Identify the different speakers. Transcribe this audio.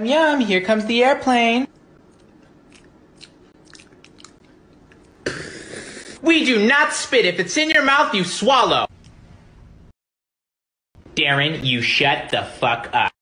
Speaker 1: Yum, here comes the airplane. We do not spit. If it's in your mouth, you swallow. Darren, you shut the fuck up.